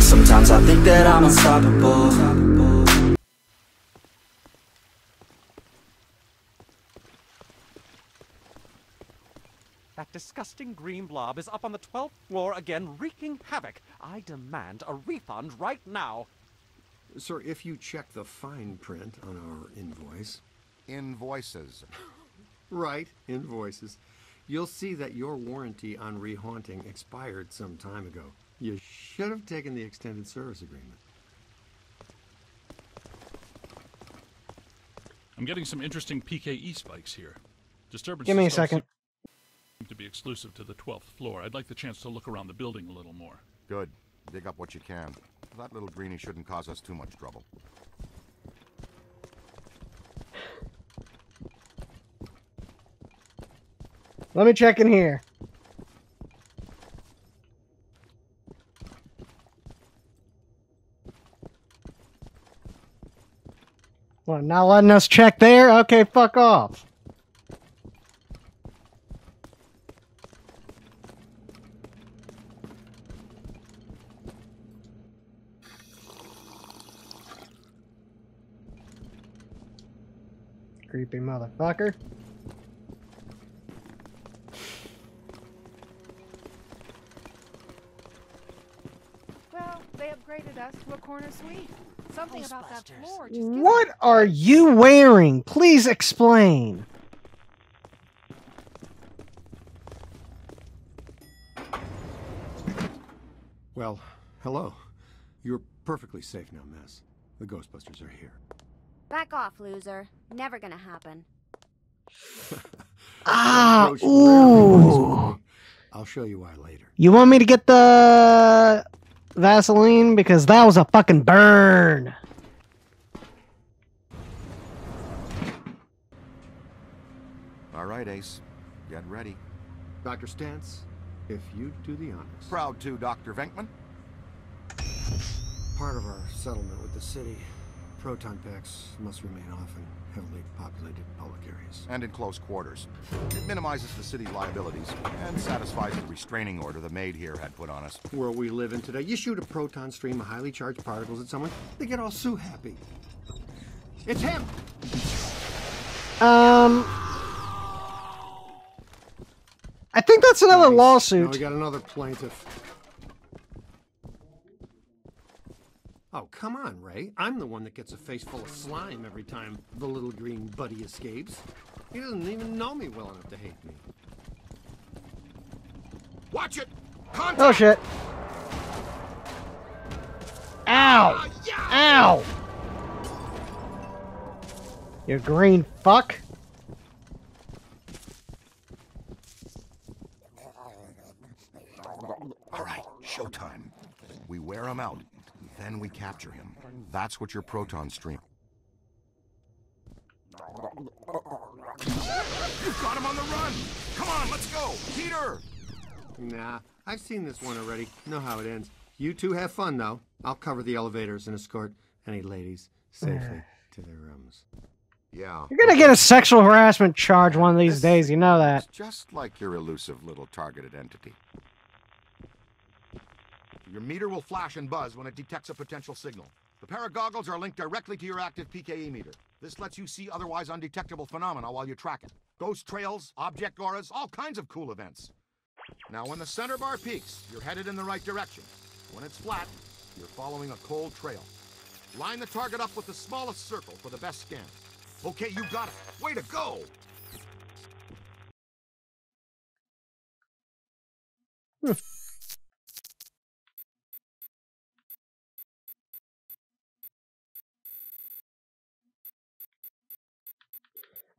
sometimes I think that I'm unstoppable That disgusting green blob is up on the 12th floor again, wreaking havoc. I demand a refund right now. Sir, if you check the fine print on our invoice... Invoices. right, invoices. You'll see that your warranty on rehaunting expired some time ago. You should have taken the extended service agreement. I'm getting some interesting PKE spikes here. Disturbance. Give me a don't seem second. to be exclusive to the 12th floor. I'd like the chance to look around the building a little more. Good. Dig up what you can. That little greenie shouldn't cause us too much trouble. Let me check in here. Well, not letting us check there? Okay, fuck off. Creepy motherfucker. Well, they upgraded us to a corner suite. Something about that floor just gives What are you wearing? Please explain. Well, hello. You're perfectly safe now, Miss. The Ghostbusters are here. Back off, loser. Never gonna happen. Ah, Approach rarely impresses ooh. I'll show you why later. You want me to get the Vaseline? Because that was a fucking burn. All right, Ace. Get ready. Dr. Stantz, if you do the honors. Proud to, Dr. Venkman. Part of our settlement with the city, proton packs must remain off in heavily populated public areas. And in close quarters. It minimizes the city's liabilities and satisfies the restraining order the maid here had put on us. World we live in today, you shoot a proton stream of highly charged particles at someone, they get all Sue happy. It's him! Um, I think that's another Nice. lawsuit. Now we got another plaintiff. Oh, come on, Ray. I'm the one that gets a face full of slime every time the little green buddy escapes. He doesn't even know me well enough to hate me. Watch it! Oh shit. Ow! Ah, Ow! You green fuck. All right, showtime. We wear him out, then we capture him. That's what your proton stream. You've got him on the run! Come on, let's go! Peter! Nah, I've seen this one already. Know how it ends. You two have fun, though. I'll cover the elevators and escort any ladies safely to their rooms. Yeah. You're gonna get a sexual harassment charge one of these days, you know that. It's just like your elusive little targeted entity. Your meter will flash and buzz when it detects a potential signal. The paragoggles are linked directly to your active PKE meter. This lets you see otherwise undetectable phenomena while you track it. Ghost trails, object auras, all kinds of cool events. Now, when the center bar peaks, you're headed in the right direction. When it's flat, you're following a cold trail. Line the target up with the smallest circle for the best scan. Okay, you got it. Way to go!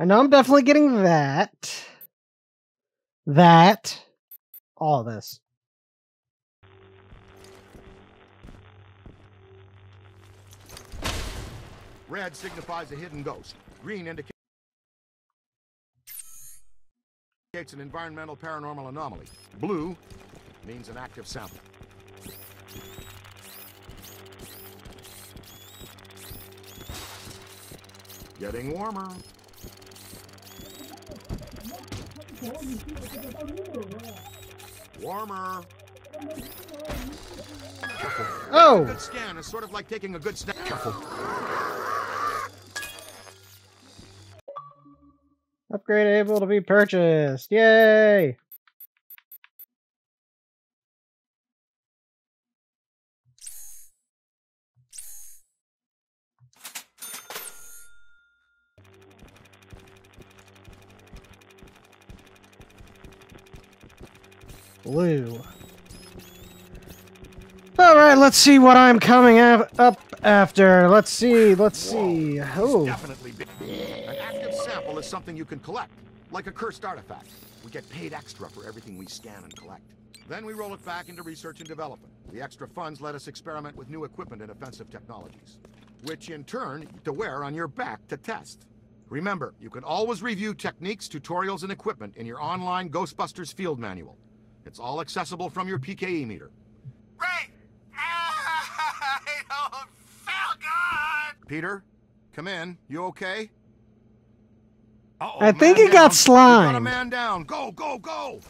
I know I'm definitely getting that. That. All this. Red signifies a hidden ghost. Green indicates an environmental paranormal anomaly. Blue means an active sample. Getting warmer. Warmer. Oh! Good scan is sort of like taking a good. Careful. Upgrade able to be purchased. Yay! Blue. All right, let's see what I'm coming up after. Let's see. Let's see. Oh, Definitely. An active sample is something you can collect, like a cursed artifact. We get paid extra for everything we scan and collect. Then we roll it back into research and development. The extra funds let us experiment with new equipment and offensive technologies, which in turn to wear on your back to test. Remember, you can always review techniques, tutorials, and equipment in your online Ghostbusters field manual. It's all accessible from your PKE meter. Ray! I don't feel good! Peter, come in. You okay? Uh-oh, I think man he got down. We got a slimed. man down. Go, go, go!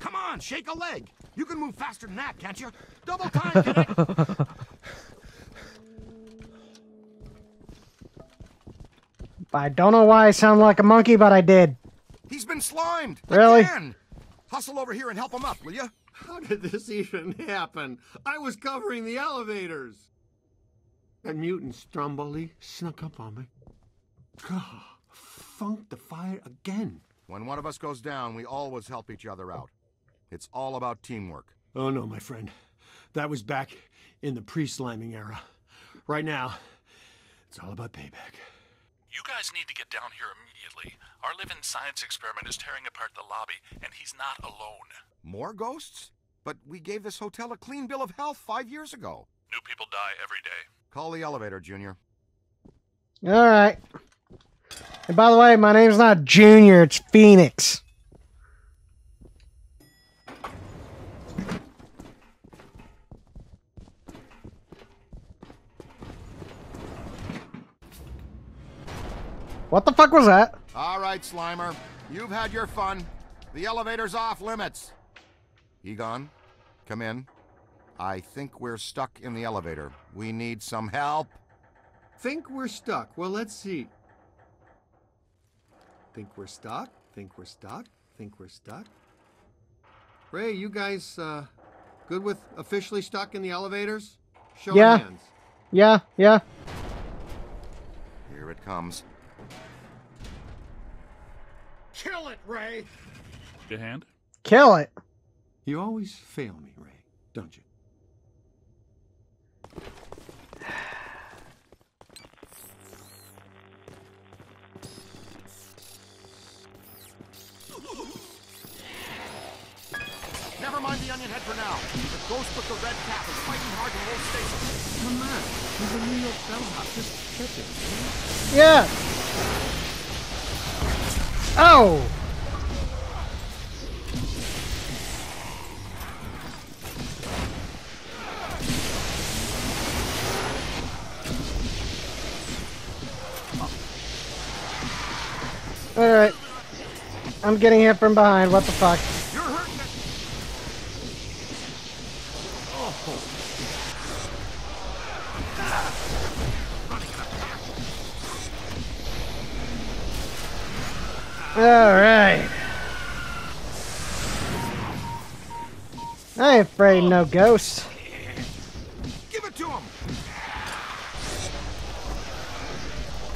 Come on, shake a leg. You can move faster than that, can't you? Double time, can I? I don't know why I sound like a monkey, but I did. He's been slimed. Really? Again. Hustle over here and help him up, will you? How did this even happen? I was covering the elevators. That mutant Stromboli snuck up on me. God, funked the fire again. When one of us goes down, we always help each other out. It's all about teamwork. Oh no, my friend. That was back in the pre-sliming era. Right now, it's all about payback. You guys need to get down here immediately. Our living science experiment is tearing apart the lobby, and he's not alone. More ghosts? But we gave this hotel a clean bill of health five years ago. New people die every day. Call the elevator, Junior. All right. And by the way, my name's not Junior, it's Fenix. What the fuck was that? All right, Slimer. You've had your fun. The elevator's off limits. Egon, come in. I think we're stuck in the elevator. We need some help. Think we're stuck. Well, let's see. Think we're stuck? Think we're stuck? Think we're stuck? Ray, you guys uh, good with officially stuck in the elevators? Show Yeah. hands. Yeah, yeah. Here it comes. Kill it, Ray! Your hand? Kill it. You always fail me, Ray, don't you? Never mind the onion head for now. The ghost with the red cap is fighting hard to hold stasis. Come on. He's a New York bellhop. Just catch it. Yeah. Oh. All right. I'm getting hit from behind. What the fuck? All right. I ain't afraid of no ghosts. Give it to him.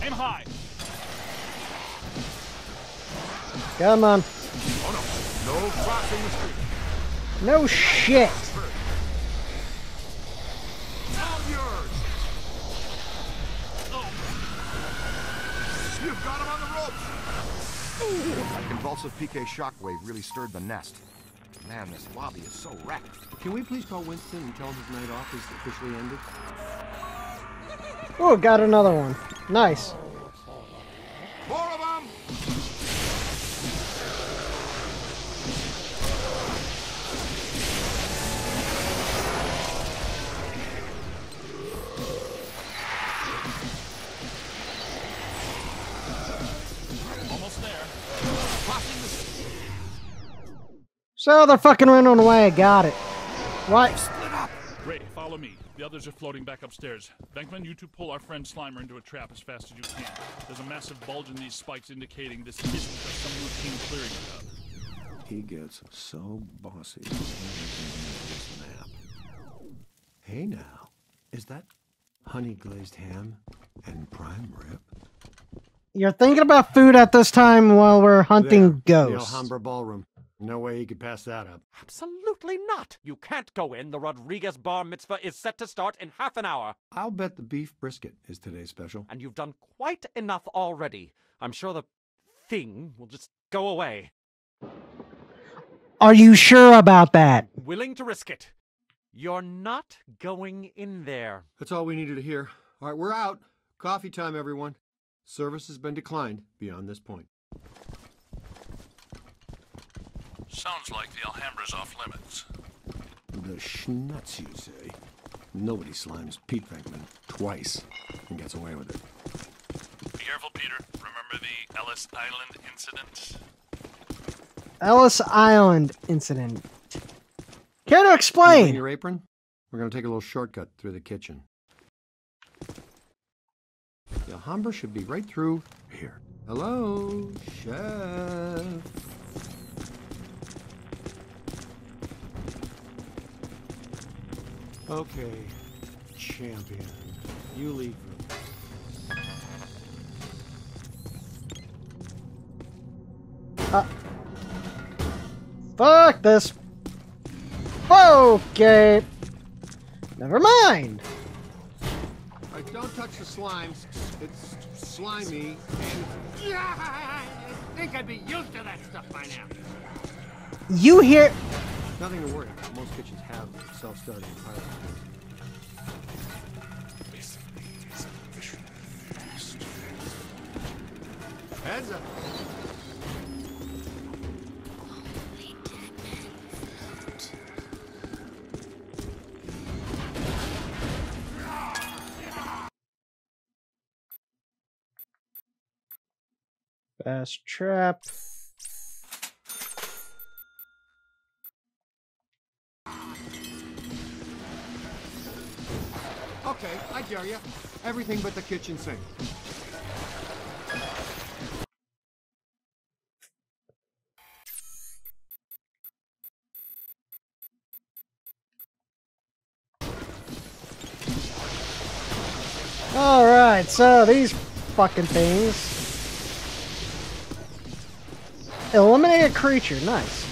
Aim high! Come on. Oh, no crossing the street. No shit. All yours. You've got him on the ropes. That convulsive PK shockwave really stirred the nest. Man, this lobby is so wrecked. Can we please call Winston and tell him his night off is officially ended? Oh, got another one. Nice. So they're fucking running away. Got it. Right. split up. Ray, follow me. The others are floating back upstairs. Venkman, you two pull our friend Slimer into a trap as fast as you can. There's a massive bulge in these spikes indicating this isn't just some routine clearing job. He gets so bossy. when he can nap. Hey now, is that honey glazed ham and prime rib? You're thinking about food at this time while we're hunting There, The ghosts. Alhambra Ballroom. No way he could pass that up. Absolutely not. You can't go in. The Rodriguez bar mitzvah is set to start in half an hour. I'll bet the beef brisket is today's special. And you've done quite enough already. I'm sure the thing will just go away. Are you sure about that? Willing to risk it. You're not going in there. That's all we needed to hear. All right, we're out. Coffee time, everyone. Service has been declined beyond this point. Sounds like the Alhambra's off limits. The schnutz, you say? Nobody slimes Pete Venkman twice and gets away with it. Be careful, Peter. Remember the Ellis Island incident? Ellis Island incident. Care to You explain? your apron? We're going to take a little shortcut through the kitchen. The Alhambra should be right through here. Hello, chef. Okay, champion. You lead. Uh, fuck this. Okay. Never mind. All right, don't touch the slimes. It's slimy. Yeah, I think I'd be used to that stuff by now. You hear. Nothing to worry about. Most kitchens have self-starting fire. Heads up. Fast trap. Okay, I dare you. Everything but the kitchen sink. Alright, so these fucking things. Eliminate a creature, nice.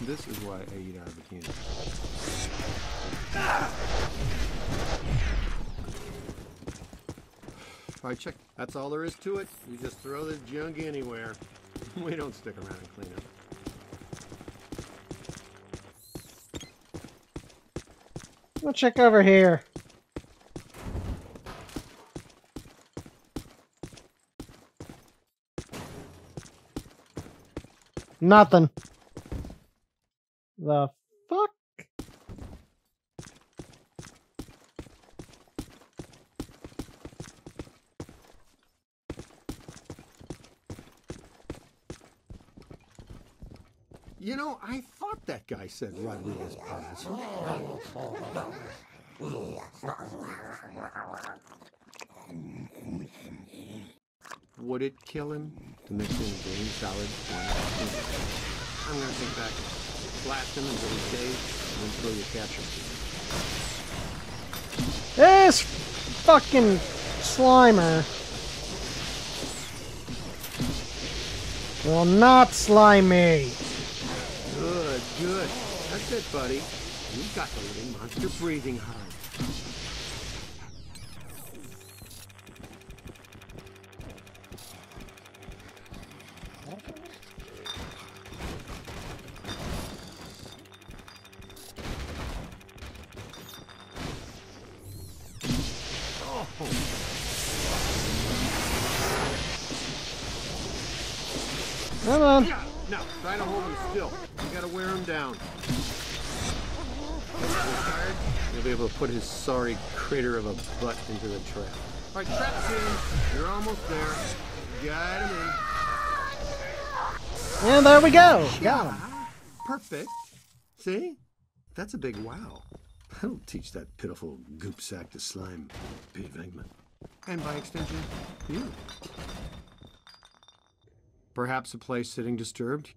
This is why I eat out of a can. All right, check. That's all there is to it. You just throw the junk anywhere. We don't stick around and clean up. We'll check over here. Nothing. The fuck? You know, I thought that guy said Rodriguez Paz. Would it kill him to mix in green salad? I'm gonna think back. Blast him until he's dazed, and then throw your ketchup. This fucking Slimer will not slime me. Good, good. That's it, buddy. You've got the living monster breathing hard. Come on. Now, try to hold him still. You gotta wear him down. You'll be able to put his sorry critter of a butt into the trap. Alright, trap you're almost there. Got him in. And there we go. Got him. Perfect. See? That's a big wow. That'll teach that pitiful goop sack to slime Pete Venkman. And by extension, you. Perhaps a place sitting disturbed.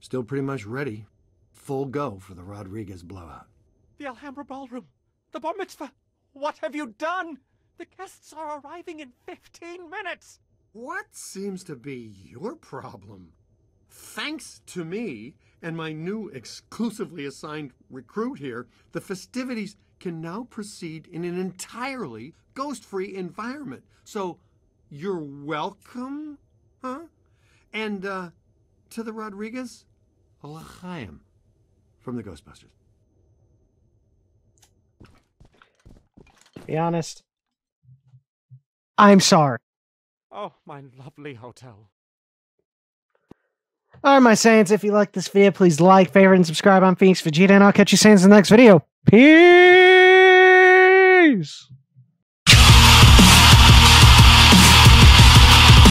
Still pretty much ready. Full go for the Rodriguez blowout. The Alhambra Ballroom! The bar mitzvah! What have you done? The guests are arriving in 15 minutes! What seems to be your problem? Thanks to me and my new exclusively assigned recruit here, the festivities can now proceed in an entirely ghost free environment. So, you're welcome, huh? And, uh, to the Rodriguez, a l'chaim from the Ghostbusters. Be honest. I'm sorry. Oh, my lovely hotel. All right, my Saiyans, if you like this video, please like, favorite, and subscribe. I'm Fenix Vegeta, and I'll catch you Saiyans in the next video. Peace!